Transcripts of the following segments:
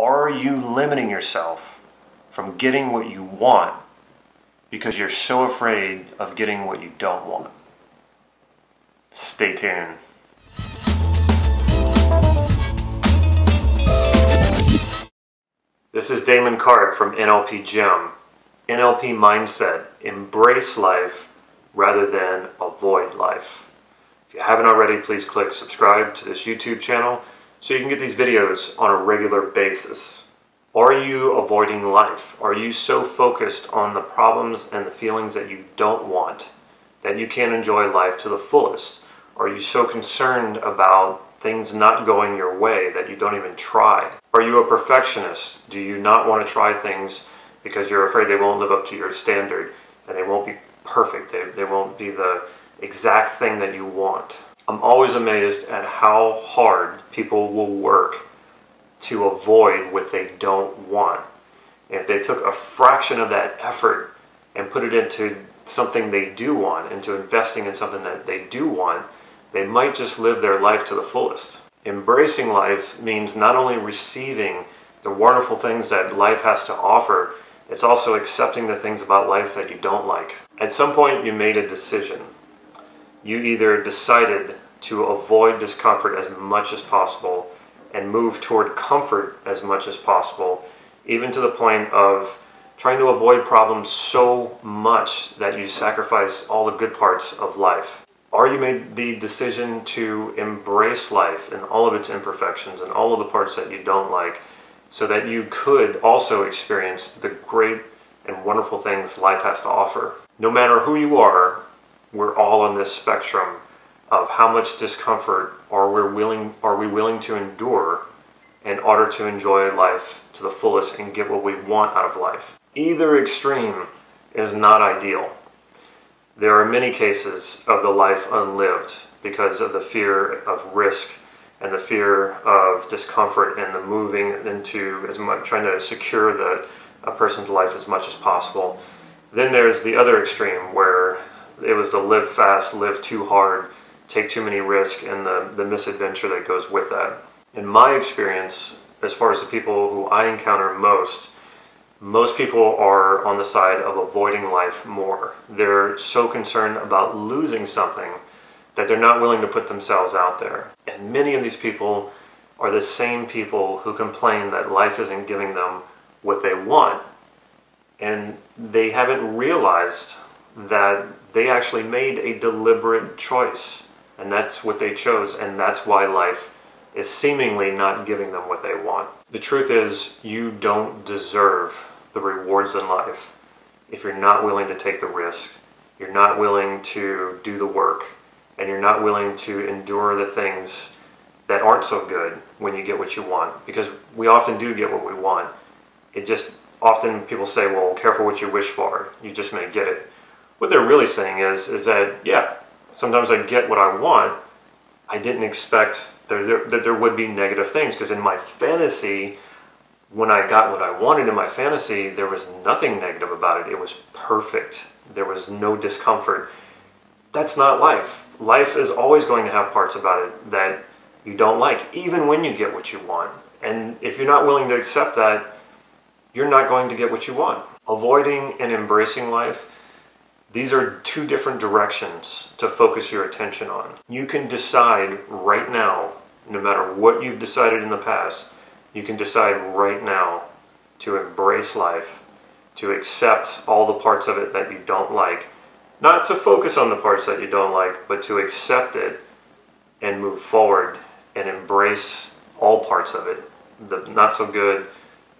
Are you limiting yourself from getting what you want because you're so afraid of getting what you don't want? Stay tuned. This is Damon Cart from NLP Gym. NLP Mindset Embrace life rather than avoid life. If you haven't already, please click subscribe to this YouTube channel so you can get these videos on a regular basis. Are you avoiding life? Are you so focused on the problems and the feelings that you don't want that you can't enjoy life to the fullest? Are you so concerned about things not going your way that you don't even try? Are you a perfectionist? Do you not want to try things because you're afraid they won't live up to your standard and they won't be perfect? They, they won't be the exact thing that you want. I'm always amazed at how hard people will work to avoid what they don't want. If they took a fraction of that effort and put it into something they do want, into investing in something that they do want, they might just live their life to the fullest. Embracing life means not only receiving the wonderful things that life has to offer, it's also accepting the things about life that you don't like. At some point, you made a decision you either decided to avoid discomfort as much as possible and move toward comfort as much as possible, even to the point of trying to avoid problems so much that you sacrifice all the good parts of life. Or you made the decision to embrace life and all of its imperfections and all of the parts that you don't like so that you could also experience the great and wonderful things life has to offer. No matter who you are we're all on this spectrum of how much discomfort are we willing are we willing to endure in order to enjoy life to the fullest and get what we want out of life. Either extreme is not ideal. There are many cases of the life unlived because of the fear of risk and the fear of discomfort and the moving into as much trying to secure the a person's life as much as possible. Then there's the other extreme where it was to live fast, live too hard, take too many risks, and the, the misadventure that goes with that. In my experience, as far as the people who I encounter most, most people are on the side of avoiding life more. They're so concerned about losing something that they're not willing to put themselves out there. And many of these people are the same people who complain that life isn't giving them what they want. And they haven't realized that they actually made a deliberate choice. And that's what they chose. And that's why life is seemingly not giving them what they want. The truth is, you don't deserve the rewards in life if you're not willing to take the risk, you're not willing to do the work, and you're not willing to endure the things that aren't so good when you get what you want. Because we often do get what we want. It just often people say, well, careful what you wish for. You just may get it. What they're really saying is, is that, yeah, sometimes I get what I want. I didn't expect there, there, that there would be negative things because in my fantasy, when I got what I wanted in my fantasy, there was nothing negative about it. It was perfect. There was no discomfort. That's not life. Life is always going to have parts about it that you don't like, even when you get what you want. And if you're not willing to accept that, you're not going to get what you want. Avoiding and embracing life these are two different directions to focus your attention on. You can decide right now, no matter what you've decided in the past, you can decide right now to embrace life, to accept all the parts of it that you don't like, not to focus on the parts that you don't like, but to accept it and move forward and embrace all parts of it, the not so good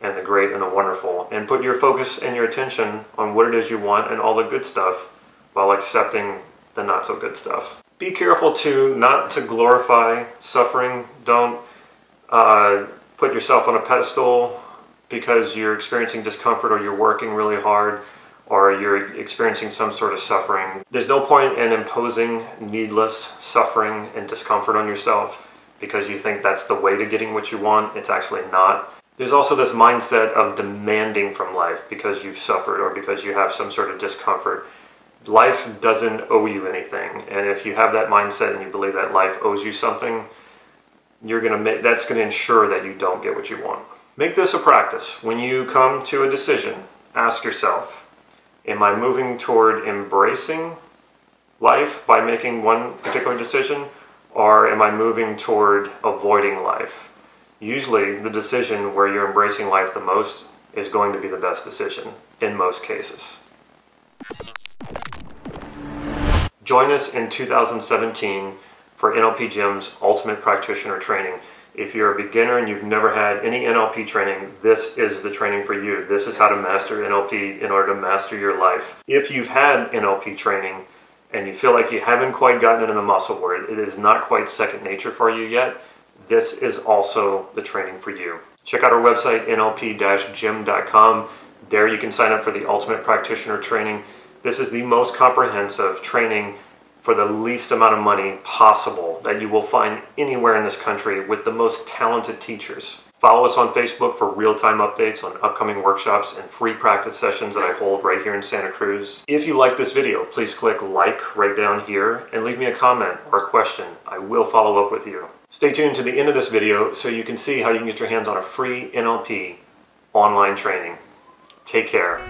and the great and the wonderful, and put your focus and your attention on what it is you want and all the good stuff while accepting the not so good stuff. Be careful to not to glorify suffering. Don't uh, put yourself on a pedestal because you're experiencing discomfort or you're working really hard or you're experiencing some sort of suffering. There's no point in imposing needless suffering and discomfort on yourself because you think that's the way to getting what you want. It's actually not. There's also this mindset of demanding from life because you've suffered or because you have some sort of discomfort. Life doesn't owe you anything. And if you have that mindset and you believe that life owes you something, you're going to that's going to ensure that you don't get what you want. Make this a practice. When you come to a decision, ask yourself, am I moving toward embracing life by making one particular decision, or am I moving toward avoiding life? Usually, the decision where you're embracing life the most is going to be the best decision in most cases. Join us in 2017 for NLP Gym's Ultimate Practitioner Training. If you're a beginner and you've never had any NLP training, this is the training for you. This is how to master NLP in order to master your life. If you've had NLP training and you feel like you haven't quite gotten into the muscle where it is not quite second nature for you yet, this is also the training for you. Check out our website, nlp-gym.com. There you can sign up for the Ultimate Practitioner Training. This is the most comprehensive training for the least amount of money possible that you will find anywhere in this country with the most talented teachers. Follow us on Facebook for real-time updates on upcoming workshops and free practice sessions that I hold right here in Santa Cruz. If you like this video, please click like right down here and leave me a comment or a question. I will follow up with you. Stay tuned to the end of this video so you can see how you can get your hands on a free NLP online training. Take care.